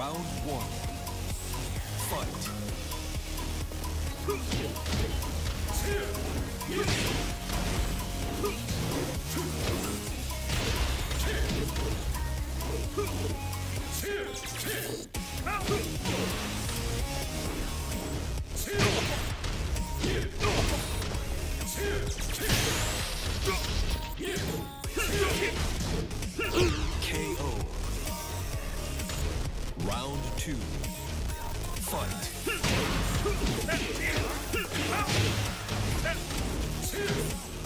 Round one. Fight. Round two. Fight.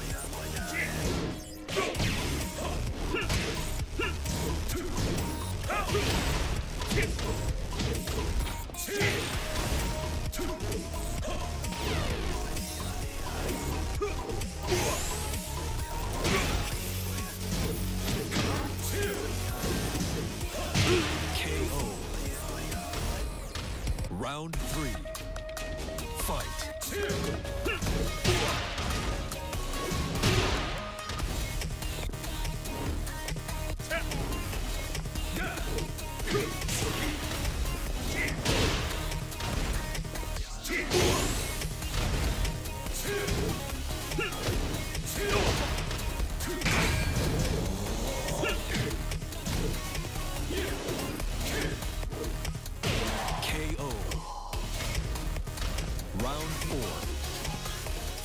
Round four.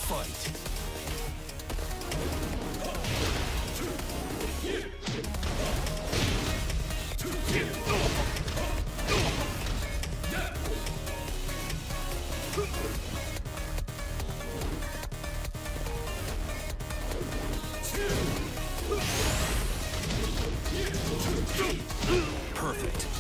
Fight. Perfect.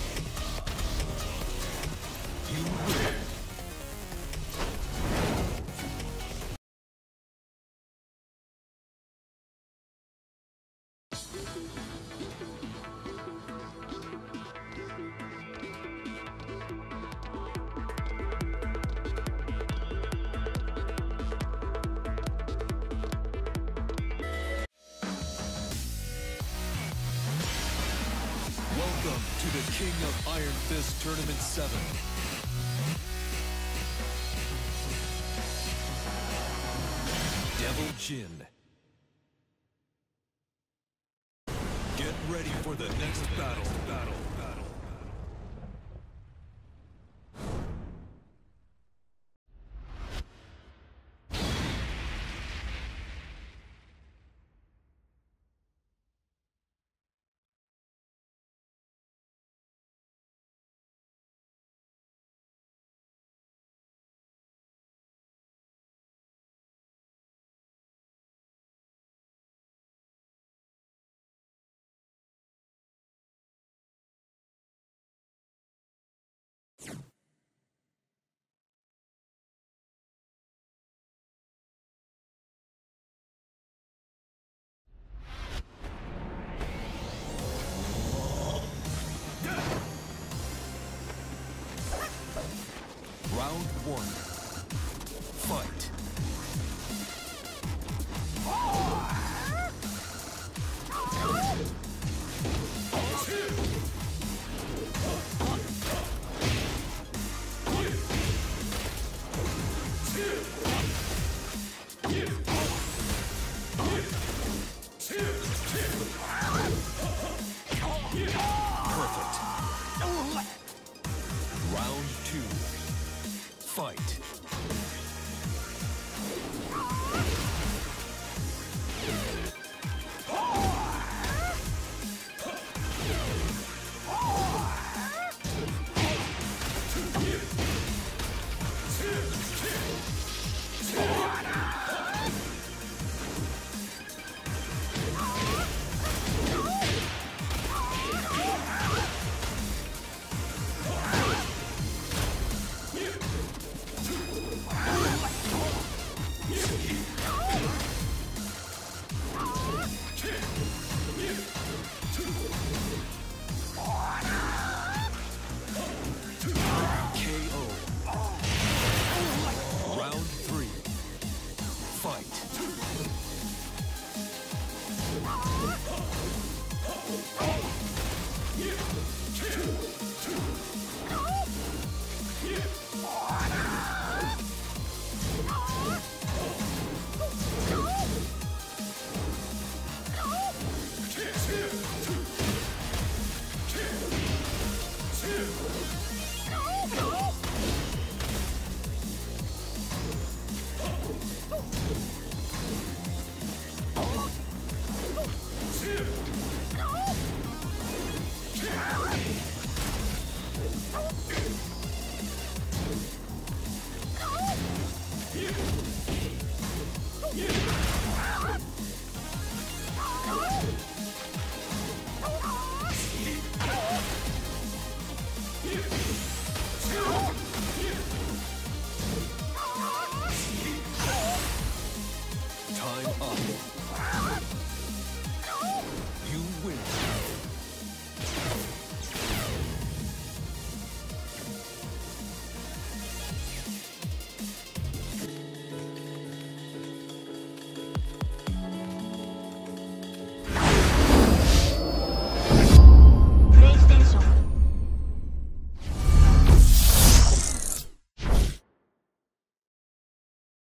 The King of Iron Fist Tournament 7. Devil Jin. Get ready for the next battle. Battle. fight. Oh.